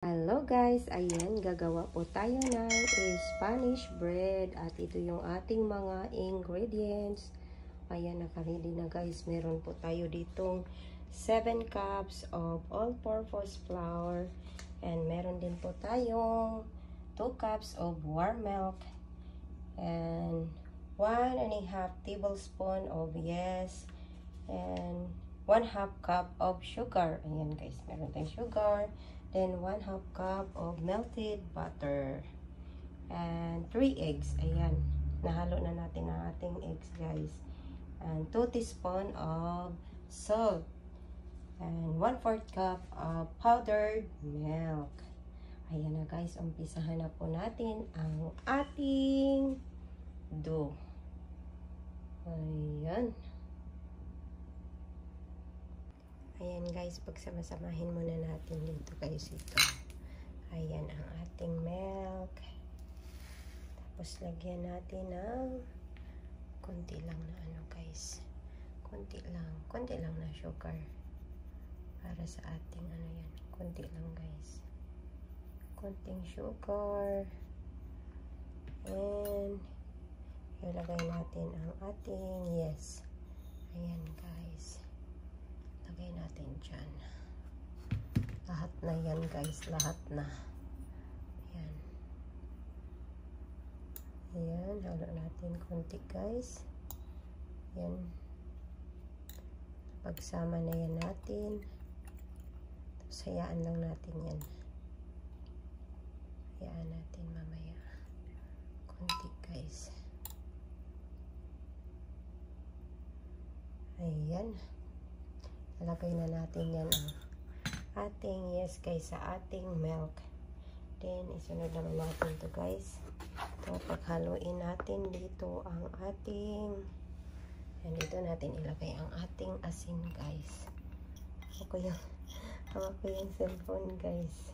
Hello guys, ayan, gagawa po tayo ng Spanish bread at ito yung ating mga ingredients. Ayan, nakaready na guys. Meron po tayo ditong 7 cups of all-purpose flour and meron din po tayong 2 cups of warm milk and 1 and a half tablespoon of yes and 1 half cup of sugar. Ayan guys, meron tayong sugar. Then, 1 half cup of melted butter. And 3 eggs. Ayan. Nahalo na natin ang ating eggs, guys. And 2 teaspoon of salt. And 1 4 cup of powdered milk. Ayan na, guys. Umpisahan na po natin ang ating dough. Ayan. Ayan guys, pagsamasamahin muna natin dito guys ito. Ayan ang ating milk. Tapos lagyan natin ng konti lang na ano guys. Konti lang. Konti lang na sugar. Para sa ating ano yan. Konti lang guys. Konting sugar. And ilagay natin ang ating yes. Ayan guys lagay natin dyan. Lahat na yan guys, lahat na. Ayan. Ayan, halo natin konti guys. Ayan. Pagsama na yan natin. Tapos hayaan lang natin yan. Hayaan natin mamaya. Konti guys. Ayan. Lagay na natin yan ang ating, yes guys, sa ating milk. Then, isunod naman natin to guys. Ito, paghaluin natin dito ang ating, yan dito natin ilagay ang ating asin guys. Ako yung, ako yung cellphone guys.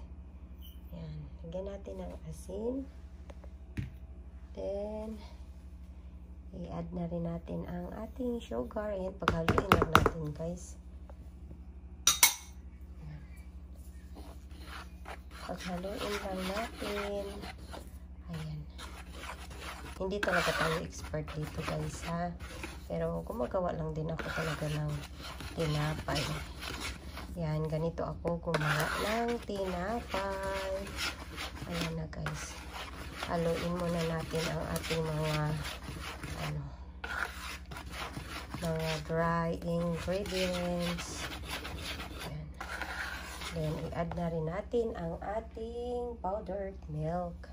Yan, lagyan natin ang asin. Then, i-add na rin natin ang ating sugar. Ayan, paghaluin lang natin guys. Paghaluin lang natin. Ayan. Hindi talaga tayo expert dito guys ha. Pero gumagawa lang din ako talaga ng tinapay. Yan, ganito ako gumawa ng tinapay. Ayan na guys. Haluin muna natin ang ating mga ano mga dry ingredients. Then, i-add na rin natin ang ating powdered milk.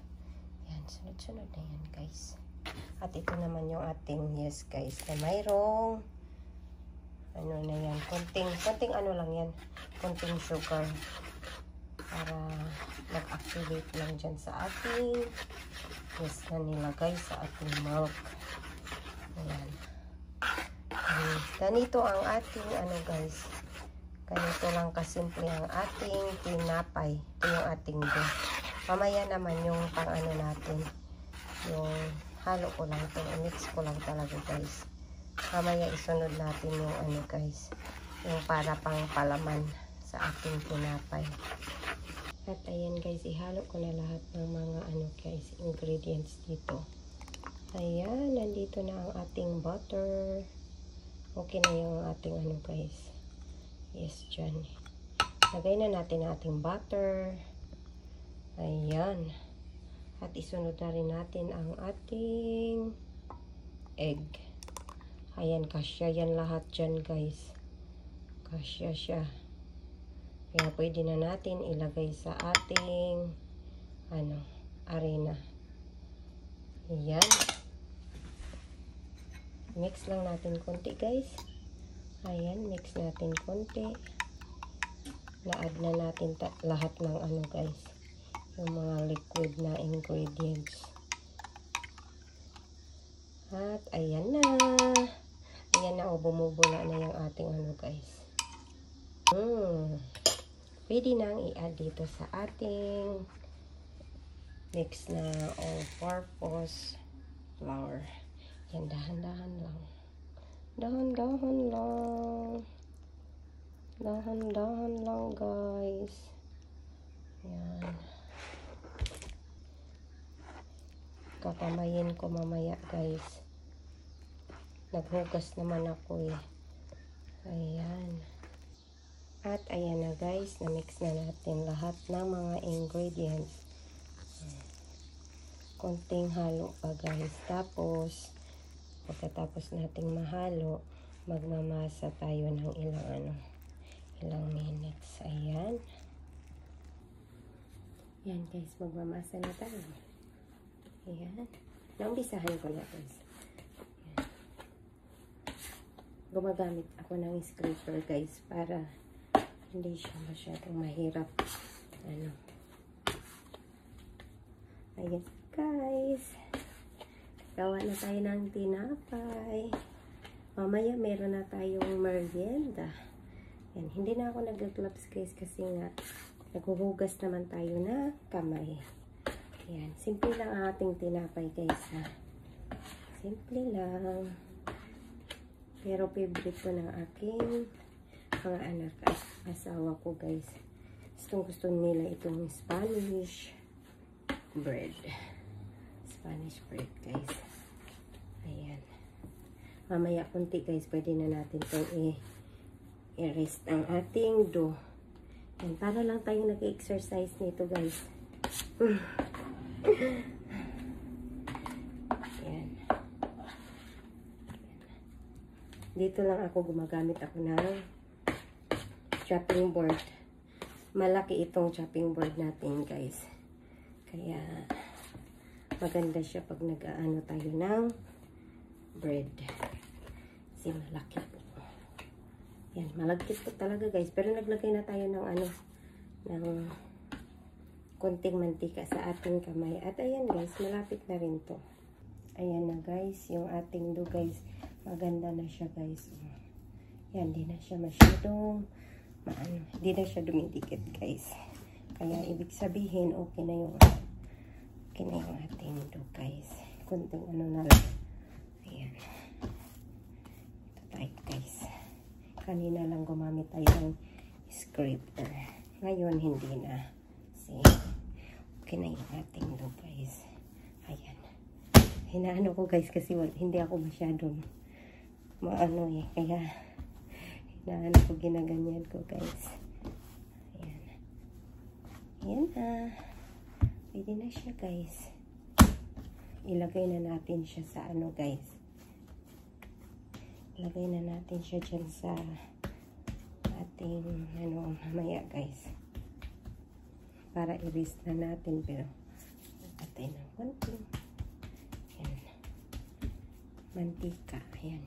Yan, sunod-sunod na yan, guys. At ito naman yung ating, yes, guys, na mayroong, ano na yan, konting, konting ano lang yan, konting sugar. Para mag-activate lang dyan sa ating, yes, na nilagay sa ating milk. Ayan. Ganito ang ating, ano, guys, Ganito lang kasimple ang ating tinapay. Ito yung ating dough. Mamaya naman yung pang ano natin. Yung halo ko lang ito. mix ko lang talaga guys. Mamaya isunod natin yung ano guys. Yung para pang palaman sa ating tinapay. At ayan guys, ihalo ko na lahat ng mga ano guys, ingredients dito. Ayan, nandito na ang ating butter. Okay na yung ating ano guys Yes, dyan. Lagay na natin ating butter. Ayan. At isunod na rin natin ang ating egg. Ayan, kasya yan lahat dyan, guys. Kasya siya. Kaya pwede na natin ilagay sa ating ano, arena. Ayan. Mix lang natin konti, guys. Ayan, mix natin konti. Na-add na natin lahat ng ano guys. Yung mga liquid na ingredients. At ayan na. Ayan na o, oh, bumubula na yung ating ano guys. Hmm. Pwede nang i-add dito sa ating mix na all-purpose flour. Yan, dahan-dahan lang. Dahan-dahan lang. Dahan-dahan lang, guys. Ayan. Kakamayin ko mamaya guys. Naghugas naman ako eh. Ayan. At ayan na guys, na-mix na natin lahat ng mga ingredients. Konting halo pa guys. Tapos, pagkatapos nating mahalo, magmamasa tayo ng ilang ano, ilang minutes. Ayan. Yan guys, magmamasa na tayo. Ayan. Naumpisahan ko na guys. Ayan. Gumagamit ako ng scraper guys para hindi siya masyadong mahirap. Ano. Ayan guys. Gawa na tayo ng tinapay. Mamaya meron na tayong merienda. Yan. Hindi na ako nag-gloves guys kasi nga naghuhugas naman tayo na kamay. Yan. Simple lang ang ating tinapay guys ha. Simple lang. Pero favorite ko ng aking mga anak at asawa ko guys. Gustong gusto nila itong Spanish bread. Spanish bread guys. Ayan. Mamaya kunti guys, pwede na natin itong i-rest ang ating dough. Yan, para lang tayo nag-exercise nito guys. Yan. Dito lang ako gumagamit ako ng chopping board. Malaki itong chopping board natin guys. Kaya maganda siya pag nag-ano tayo ng bread. Kasi malaki po. Yan, malagkit po talaga guys. Pero naglagay na tayo ng ano, ng konting mantika sa ating kamay. At ayan guys, malapit na rin to. Ayan na guys, yung ating do guys. Maganda na siya guys. Yan, di na siya masyadong maano, di na siya dumidikit guys. Kaya ibig sabihin, okay na yung okay na yung ating do guys. Kunting ano na lang. Ayan. Ito tayo guys. Kanina lang gumamit tayo ng scraper. Ngayon, hindi na. See? Okay na yung ating do, guys. Ayan. Hinaano ko, guys, kasi hindi ako masyadong maano eh. Kaya, hinaano ko, ginaganyan ko, guys. Ayan. Ayan na. Pwede na siya, guys. Ilagay na natin siya sa ano, guys. Lagay na natin siya dyan sa ating ano mamaya guys. Para i-rest na natin pero natin ng konti. Ayan. Mantika ayan.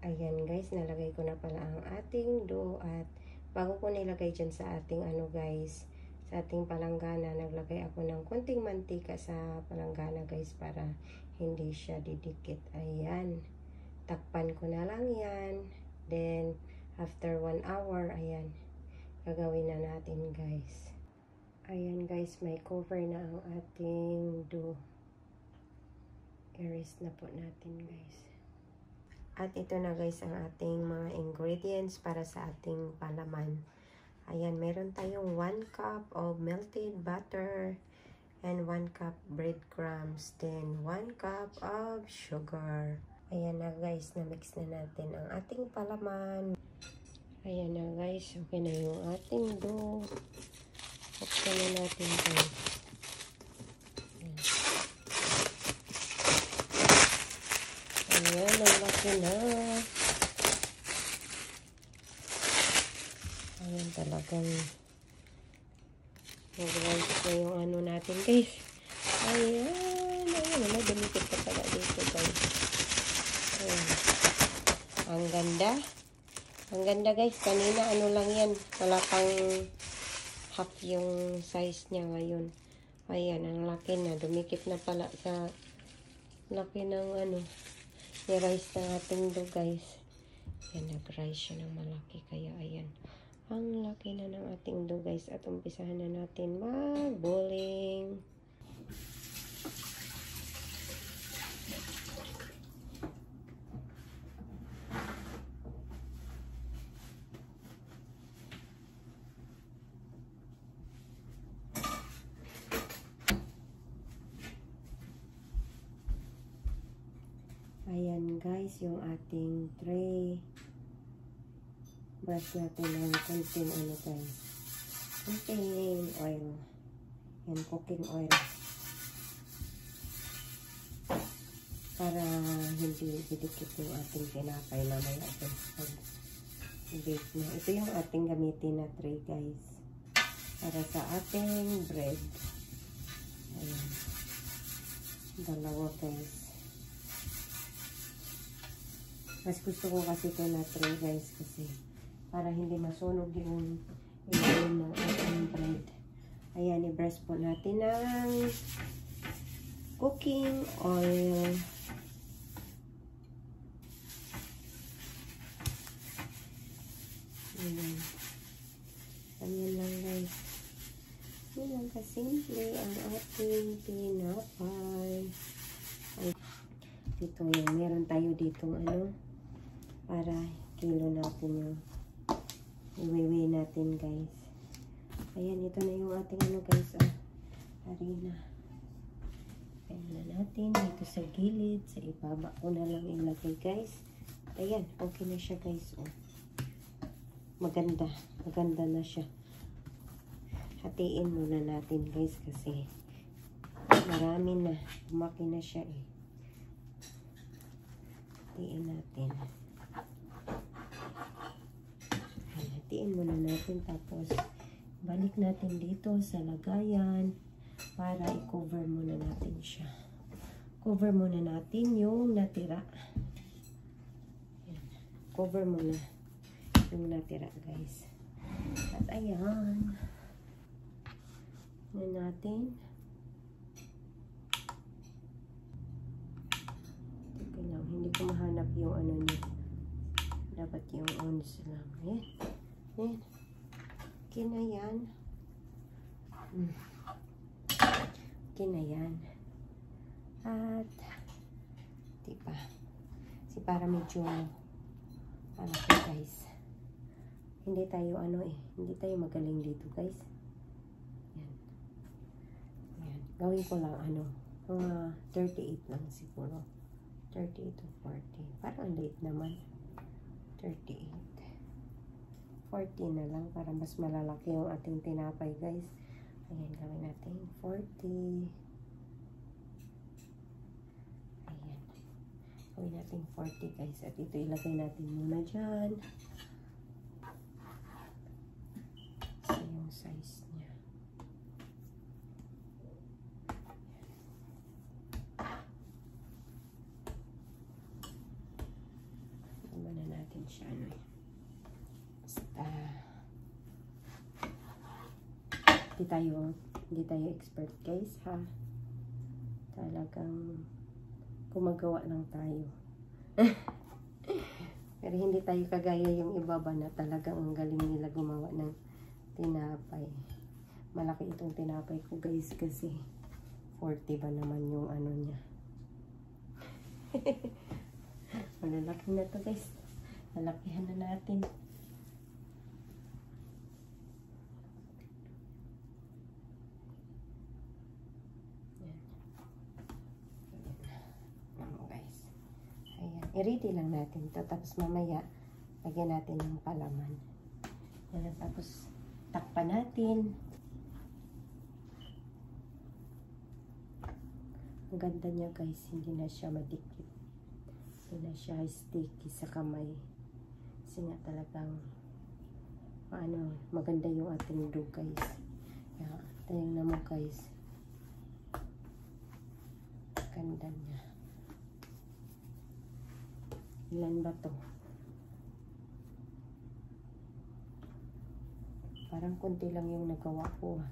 Ayan guys nalagay ko na pala ang ating dough at bago ko nilagay dyan sa ating ano guys sa ating palanggana naglagay ako ng konting mantika sa palanggana guys para hindi siya didikit. Ayan. Takpan ko na lang yan. Then after 1 hour ayan. Gagawin na natin guys. Ayan guys may cover na ang ating dough i-rest na po natin guys. At ito na guys ang ating mga ingredients para sa ating palaman ayan meron tayong 1 cup of melted butter and 1 cup breadcrumbs then 1 cup of sugar Ayan na guys, na-mix na natin ang ating palaman. Ayan na guys, okay na yung ating dough. Buksan na natin. Ayan, Ayan ang laki na. Ayan talagang mag-rice na yung ano natin guys. Ayan, ayan, may dumikit pa pala dito guys. Ayan. Ang ganda. Ang ganda guys. Kanina ano lang yan. Wala pang half yung size niya ngayon. Ayan. Ang laki na. Dumikit na pala sa laki ng ano. Ni-rice ng ating do guys. Ayan. Nag-rice siya ng malaki. Kaya ayan. Ang laki na ng ating do guys at umpisahan na natin mag-bowling. Ayan guys, yung ating tray. Brush natin ng konting ano guys. Konting oil. Yan, cooking oil. Para hindi didikit yung ating tinapay mamaya. Pag bake na. Ito yung ating gamitin na tray guys. Para sa ating bread. Ayan. Dalawa guys. Mas gusto ko kasi ito na tray guys kasi para hindi masunog yung ilalim ng ating bread. Ayan, i-brush po natin ng cooking oil. Ayan. Ayan lang guys. Yan lang kasimple ang ating pinapay. Ay, dito yung meron tayo ditong ano para kilo natin yung iwiwi natin guys. Ayan, ito na yung ating ano guys ah, harina. Ayan na natin dito sa gilid, sa ibaba ko na lang ilagay guys. Ayan, okay na siya guys. Oh. Maganda, maganda na siya hatiin muna natin guys kasi marami na lumaki na siya eh hatiin natin hatiin muna natin tapos balik natin dito sa lagayan para i-cover muna natin siya cover muna natin yung natira cover muna yung natira guys at ayan na natin. Teka lang, hindi ko mahanap yung ano niya. Dapat yung ons lang. Ayan. Ayan. Okay na yan. Hmm. Okay na yan. At, diba? Kasi para medyo, ano po guys. Hindi tayo ano eh. Hindi tayo magaling dito guys. Gawin ko lang ano, mga 38 lang siguro. 38 to 40. Parang late naman. 38. 40 na lang para mas malalaki yung ating tinapay guys. Ayan, gawin natin 40. Ayan. Gawin natin 40 guys. At ito ilagay natin muna dyan. Kasi yung size niya. Iba na natin siya. Ano eh. Basta. Hindi tayo, hindi tayo expert guys ha. Talagang gumagawa lang tayo. Pero hindi tayo kagaya yung iba ba na talagang ang galing nila gumawa ng tinapay. Malaki itong tinapay ko guys kasi 40 ba naman yung ano niya. Malalaki na to guys. Lalakihan na natin. Yan. Ayan guys. Ayan. I-ready lang natin to. Tapos mamaya, lagyan natin ng palaman. Yan. Tapos, takpan natin. Ang ganda niya guys. Hindi na siya madikit. Hindi na siya sticky sa kamay. Kasi nga talagang ano, maganda yung ating dough guys. Kaya, tingnan mo guys. Ganda niya. Ilan ba to? Parang konti lang yung nagawa ko.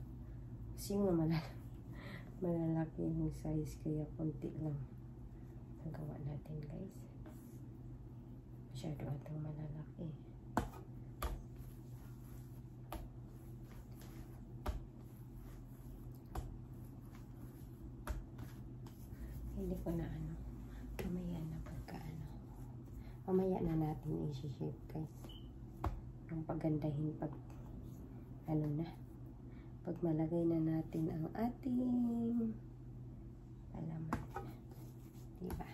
Kasi nga malala malalaki yung size kaya konti lang nagawa natin guys. Masyado atang malalaki. Hindi ko na ano mamaya na natin i-shape guys. Ang pagandahin pag ano na pag malagay na natin ang ating alaman diba?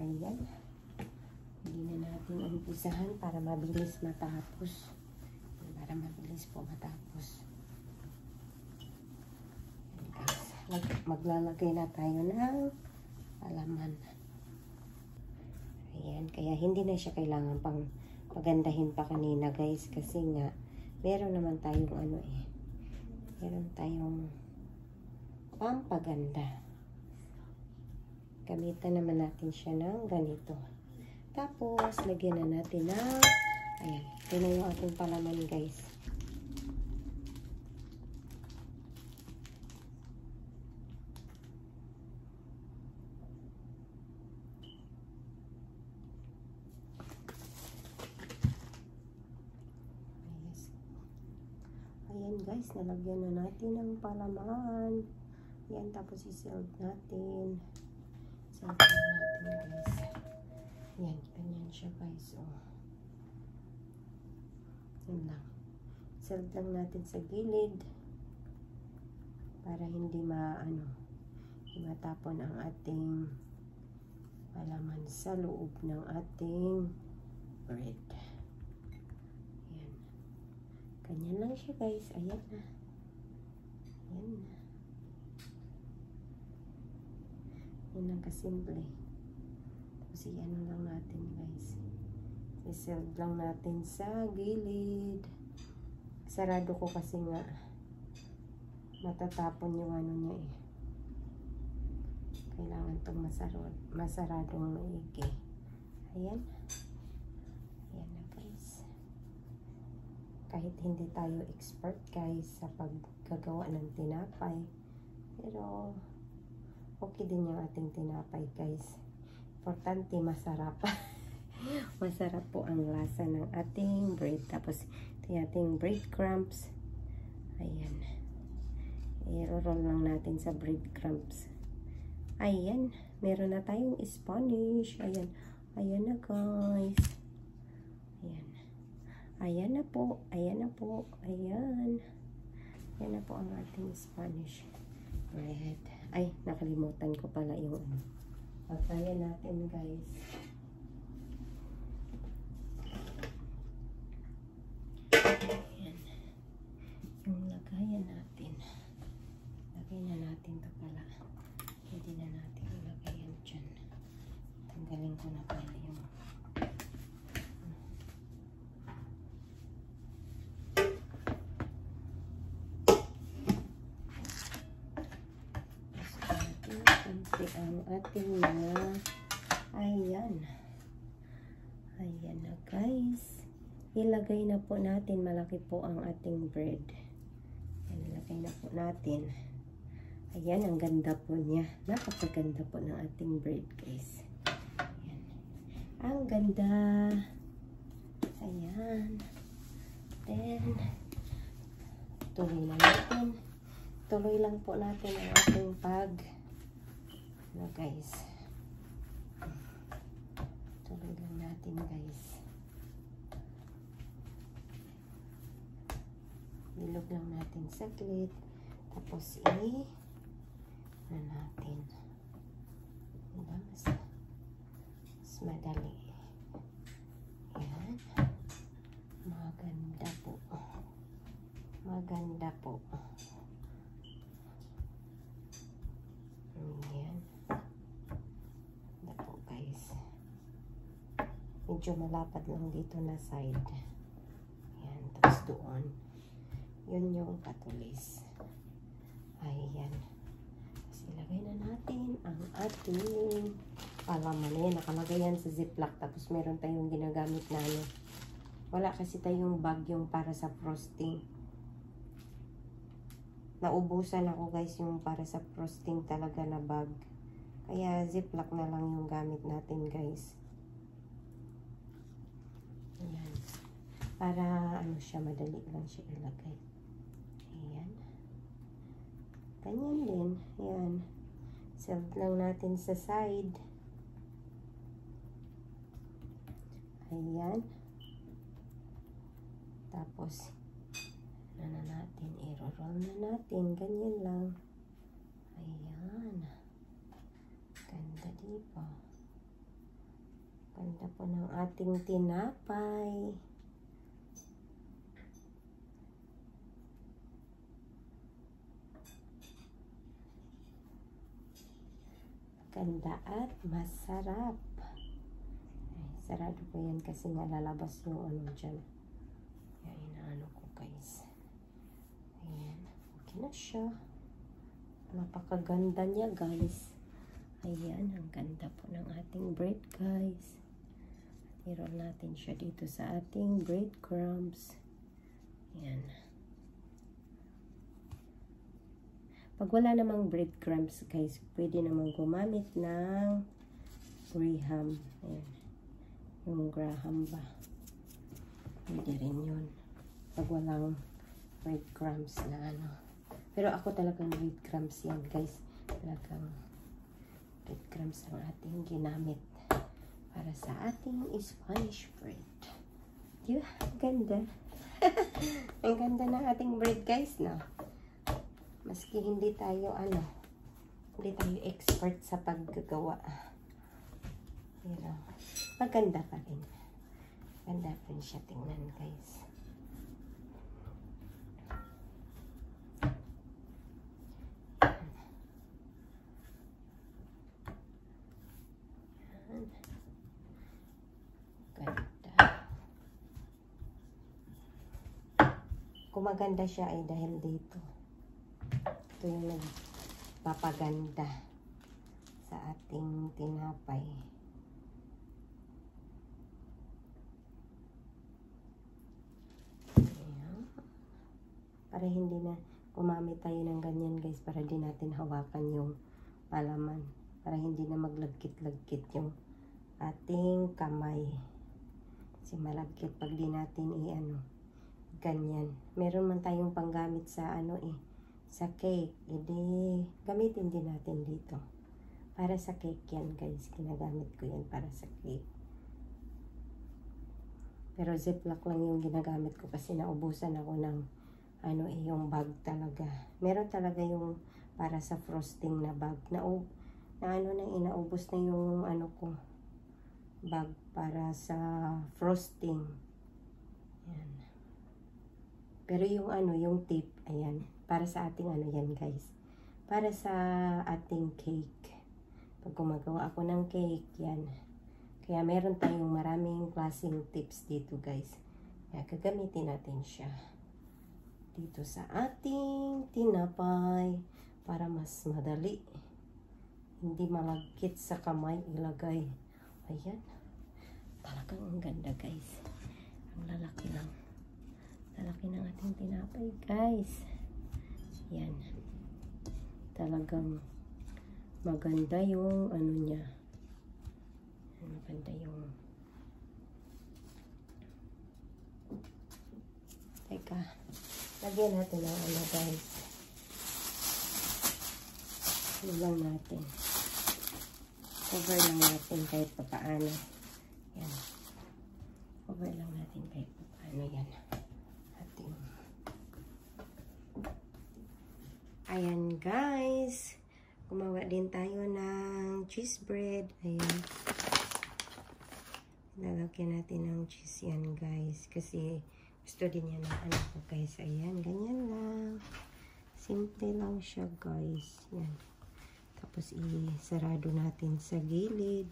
Ayan. Hindi na natin umpisahan para mabilis matapos. Para mabilis po matapos. Mag maglalagay na tayo ng alaman. Ayan. Kaya hindi na siya kailangan pang pagandahin pa kanina guys. Kasi nga, meron naman tayong ano eh. Meron tayong pampaganda. Gamitan naman natin siya ng ganito. Tapos, lagyan na natin ng, ayan, ito na yung ating palaman guys. Yes. Ayan guys, nalagyan na natin ng palaman. Yan, tapos i-seld natin. Seld natin guys. Yan, ganyan siya guys. Oh. Yan lang. Seld lang natin sa gilid. Para hindi ma, ano, hindi matapon ang ating palaman sa loob ng ating bread. Yan. Ganyan lang siya guys. Ayan na. Ayan na. Yan lang kasimple. Tapos i-ano lang natin guys. I-seld lang natin sa gilid. Sarado ko kasi nga matatapon yung ano niya eh. Kailangan itong masarado, masaradong maigi. Ayan. Ayan na guys. Kahit hindi tayo expert guys sa paggagawa ng tinapay. Pero okay din yung ating tinapay guys. Importante masarap. masarap po ang lasa ng ating bread. Tapos ito yung ating breadcrumbs. Ayan. I-roll lang natin sa breadcrumbs. Ayan. Meron na tayong Spanish. Ayan. Ayan na guys. Ayan. Na po. Ayan na po. Ayan. Ayan na po ang ating Spanish bread. Ay, nakalimutan ko pala yung ano. Pagkaya natin guys. Ayan. Yung lagayan natin. Lagay na natin to pala. Pwede na natin ilagay yan dyan. Tanggalin ko na pala yung konti ang ating mga ayan. Ayan na guys. Ilagay na po natin malaki po ang ating bread ayan, ilagay na po natin. Ayan ang ganda po niya. Napakaganda po ng ating bread guys. Ayan. ang ganda. Ayan. Then tuloy na natin. Tuloy lang po natin ang ating pag na guys. Tuloy lang natin guys. Ilog lang natin saglit. Tapos i na natin diba mas mas madali. Yan maganda po. Maganda po Ayan. Ito po guys. Medyo malapad lang dito na side. Ayan. Tapos doon. Yun yung patulis. Ayan. Tapos ilagay na natin ang ating palaman. Ayan. Nakalagay yan sa ziplock. Tapos meron tayong ginagamit na ano. Wala kasi tayong bag yung para sa frosting naubusan ako guys yung para sa frosting talaga na bag. Kaya ziplock na lang yung gamit natin guys. Ayan. Para ano siya, madali lang siya ilagay. Ayan. Ganyan din. Ayan. Seld lang natin sa side. Ayan. Tapos, ano na natin, i-roll na natin, ganyan lang. Ayan. Ganda di ba? Ganda po ng ating tinapay. Ganda at masarap. Ay, sarado po yan kasi nga lalabas yung ano dyan. Yan, inaano ko guys. Ayan, okay na siya. Napakaganda niya guys. Ayan, ang ganda po ng ating bread guys. I-roll natin siya dito sa ating breadcrumbs. Ayan. Pag wala namang breadcrumbs guys, pwede namang gumamit ng graham. Ayan. Yung graham ba. Pwede rin yun. Pag walang breadcrumbs na ano. Pero ako talagang breadcrumbs yan guys. Talagang breadcrumbs ang ating ginamit para sa ating Spanish bread. Di ba? Ganda. ang ganda ng ating bread guys, no? Maski hindi tayo, ano, hindi tayo expert sa paggagawa. Know, maganda pa rin. Ganda pa rin siya tingnan, guys. Yan. Ganda. Kung maganda siya ay dahil dito. Ito yung nagpapaganda sa ating tinapay. Ayan. Para hindi na gumamit tayo ng ganyan guys para di natin hawakan yung palaman. Para hindi na maglagkit-lagkit yung ating kamay. Kasi malagkit pag di natin i-ano ganyan. Meron man tayong panggamit sa ano eh sa cake, edi gamitin din natin dito. Para sa cake yan guys, ginagamit ko yan para sa cake. Pero ziplock lang yung ginagamit ko kasi naubusan ako ng ano eh, yung bag talaga. Meron talaga yung para sa frosting na bag. Na, na ano na inaubos na yung ano ko bag para sa frosting. Pero yung ano, yung tip, ayan, para sa ating ano yan guys. Para sa ating cake. Pag gumagawa ako ng cake, yan. Kaya meron tayong maraming klaseng tips dito guys. Kaya gagamitin natin siya. Dito sa ating tinapay. Para mas madali. Hindi malagkit sa kamay ilagay. Ayan. Talagang ang ganda guys. Ang lalaki lang. Lalaki ng ating tinapay guys. Yan. Talagang maganda yung ano niya. Maganda yung Teka. Lagyan natin ng ano guys. Ano natin. Cover lang natin kahit pa paano. Yan. Cover lang natin kahit pa paano yan. Ating Ayan guys. Gumawa din tayo ng cheese bread. Ayan. Lalagyan natin ng cheese yan guys. Kasi gusto din yan ng anak ko guys. Ayan. Ganyan lang. Simple lang siya guys. Yan. Tapos isarado natin sa gilid.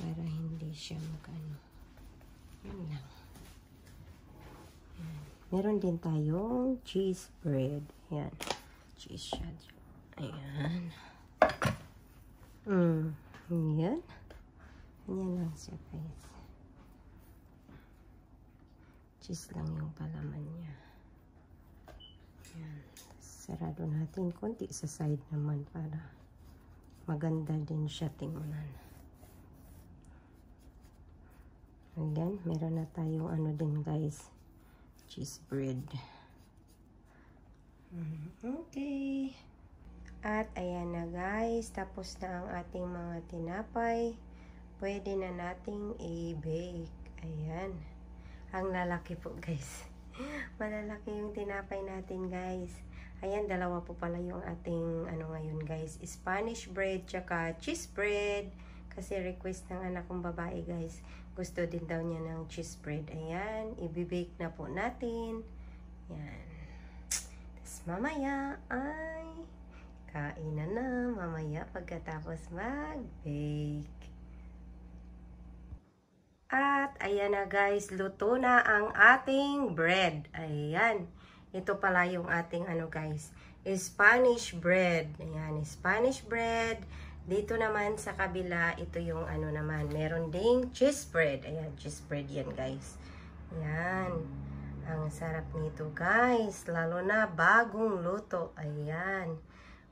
Para hindi siya magano. Yan lang. Yan. Meron din tayong cheese bread. Yan cheese siya. Ayan. Mm. Ayan. Ayan siya, guys. Cheese lang yung palaman niya. Ayan. Sarado natin konti sa side naman para maganda din siya tingnan. Ayan. Meron na tayong ano din, guys. Cheese bread. Okay. At ayan na guys, tapos na ang ating mga tinapay. Pwede na nating i-bake. Ayan. Ang lalaki po guys. Malalaki yung tinapay natin guys. Ayan, dalawa po pala yung ating ano ngayon guys. Spanish bread tsaka cheese bread. Kasi request ng anak kong babae guys. Gusto din daw niya ng cheese bread. Ayan, ibibake na po natin. Yan. Mamaya ay kainan na mamaya pagkatapos mag-bake. At ayan na guys, luto na ang ating bread. Ayan. Ito pala yung ating ano guys, Spanish bread. Ayan, Spanish bread. Dito naman sa kabila, ito yung ano naman, meron ding cheese bread. Ayan, cheese bread yan guys. Ayan. Ang sarap nito guys, lalo na bagong luto. Ayan.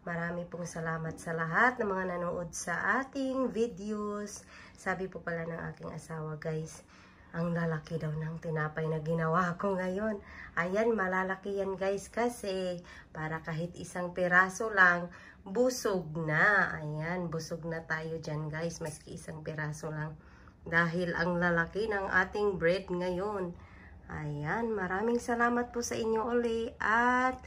Marami pong salamat sa lahat ng mga nanood sa ating videos. Sabi po pala ng aking asawa guys, ang lalaki daw ng tinapay na ginawa ko ngayon. Ayan, malalaki yan guys kasi para kahit isang piraso lang, busog na. Ayan, busog na tayo dyan guys, maski isang piraso lang. Dahil ang lalaki ng ating bread ngayon. Ayan, maraming salamat po sa inyo uli at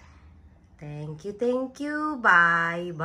Thank you, thank you. Bye-bye.